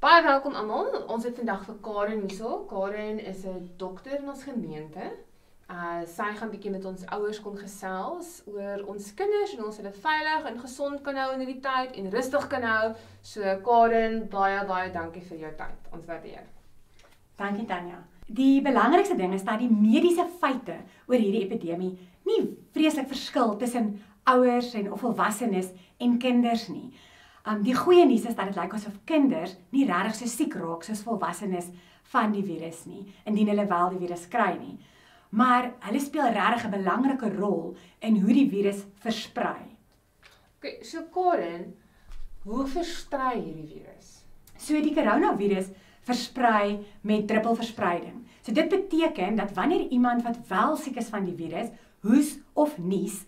Baie welkom almal. Ons het vandag vir Karen hierso. Karen is 'n dokter in ons gemeente. Uh sy gaan bietjie met ons ouers kon gesels oor ons kinders en ons hulle veilig en gesond kan hou in hierdie tyd en rustig kan hou. So Karen, baie baie dankie vir jou tyd. Ons waardeer. Dankie Tanya. Die belangrikste ding is dat die mediese feite oor hierdie epidemie nie vreeslik verskil tussen ouers en of volwassenes en kinders nie. Um die goeie nuus is dat dit lyk asof kinders nie regtig so siek raak soos volwassenes van die virus nie, indien hulle wel die virus kry nie. Maar hulle speel regtig 'n belangrike rol in hoe die virus versprei. OK, so Karen, hoe versprei hierdie virus? So die koronavirus versprei met druppelverspreiding. So dit beteken dat wanneer iemand wat wel siek is van die virus, hoes of nies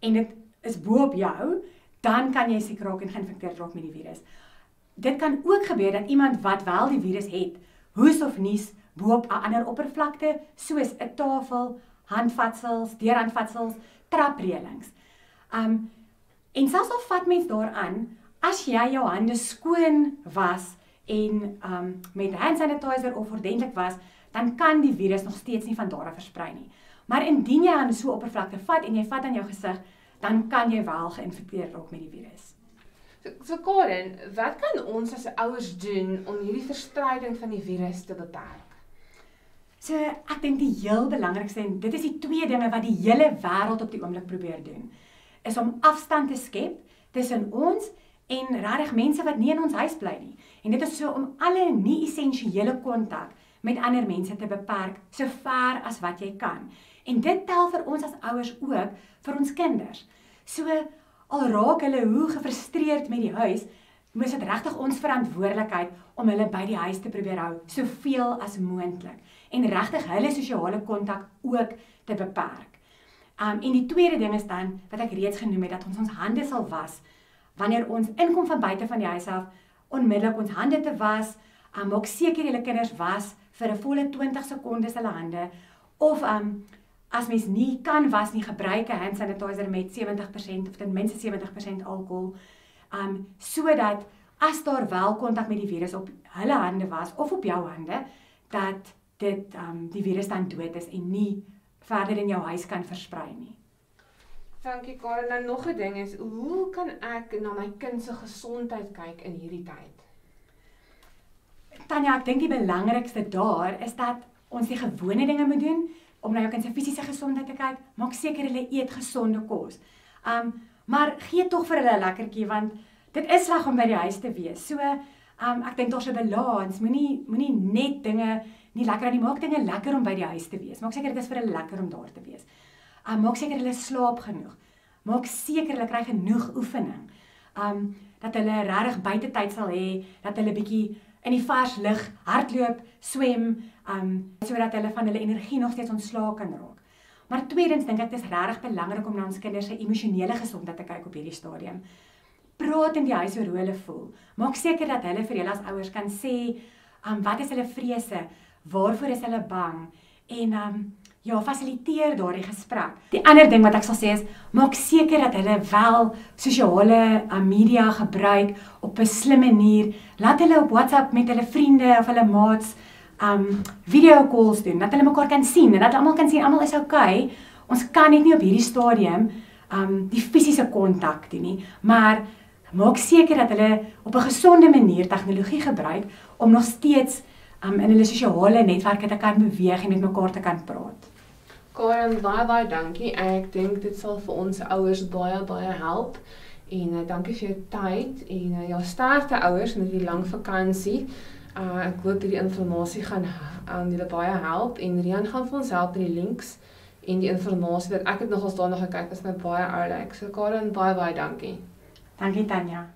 en dit is bo op jou, dan kan jy siek raak en geïnfekteerd raak met die virus. Dit kan ook gebeur dat iemand wat wel die virus het, hoes of nies bo op 'n ander oppervlakte soos 'n tafel, handvatsels, deurhandvatsels, trapreëlings. Um en selfs al vat mens daaraan, as jy jou hande skoon was en um met hand sanitizer of ordentlik was, dan kan die virus nog steeds nie van daar af versprei nie. Maar indien jy aan so 'n oppervlakte vat en jy vat aan jou gesig, dan kan jy wel geïnfekteer raak met die virus. So, so Karen, wat kan ons as ouers doen om hierdie verspreiding van die virus te beperk? So, ek dink die heel belangrikste en dit is die twee dinge wat die hele wêreld op die oomblik probeer doen, is om afstand te skep tussen ons en regtig mense wat nie in ons huis bly nie. En dit is so om alle nie-essensiële kontak met ander mense te beperk so ver as wat jy kan. En dit tel vir ons as ouers ook vir ons kinders. So al raak hulle hoe gefrustreerd met die huis, moet dit regtig ons verantwoordelikheid om hulle by die huis te probeer hou soveel as moontlik en regtig hulle sosiale kontak ook te beperk. Um en die tweede ding is dan wat ek reeds genoem het dat ons ons hande sal was wanneer ons inkom van buite van die huis af, onmiddellik ons hande te was, um maak seker julle kinders was vir 'n volle 20 sekondes hulle hande of um as mens nie kan was nie gebruik 'n hand sanitizer met 70% of ten minste 70% alkohol um sodat as daar wel kontak met die virus op hulle hande was of op jou hande dat dit um die virus dan dood is en nie verder in jou huis kan versprei nie. Dankie Karen. Nou nog 'n ding is, hoe kan ek na my kind se gesondheid kyk in hierdie tyd? Tanya, ek dink die belangrikste daar is dat ons die gewone dinge moet doen om na jou kind se fisiese gesondheid te kyk. Maak seker hulle eet gesonde kos. Um maar gee tog vir hulle 'n lekkertjie want dit is sleg om by die huis te wees. So um ek dink daar's 'n balans. Moenie moenie net dinge nie lekker aan die maak dinge lekker om by die huis te wees. Maak seker dit is vir hulle lekker om daar te wees. Um maak seker hulle slaap genoeg. Maak seker hulle kry genoeg oefening. Um dat hulle regtig buite tyd sal hê, dat hulle bietjie in die vars lug hardloop, swem, um sodat hulle van hulle energie nog steeds ontslae kan raak. Maar tweedens dink ek dit is regtig belangrik om na ons kinders se emosionele gesondheid te kyk op hierdie stadium. Praat in die huis oor hoe hulle voel. Maak seker dat hulle vir julle as ouers kan sê, um wat is hulle vrese? Waarvoor is hulle bang? En um ja, fasiliteer daardie gesprek. Die ander ding wat ek sal sê is maak seker dat hulle wel sosiale uh, media gebruik op 'n slim manier. Laat hulle op WhatsApp met hulle vriende of hulle maats um video calls doen, dat hulle mekaar kan sien en dat almal kan sien almal is okay. Ons kan net nie op hierdie stadium um die fisiese kontak doen nie, maar maak seker dat hulle op 'n gesonde manier tegnologie gebruik om nog steeds um in hulle sosiale netwerke te kan beweeg en met mekaar te kan praat. Karen, baie baie dankie. Ek dink dit sal vir ons ouers baie baie help. En uh, dankie vir jou tyd en uh, ja, sterkte ouers met die lang vakansie. Uh ek hoop hierdie inligting gaan aan julle baie help en Rian gaan vir ons help met die links en die inligting wat ek het nogals daarna gekyk is net baie oulik. So Karen, baie baie dankie. Dankie Tanya.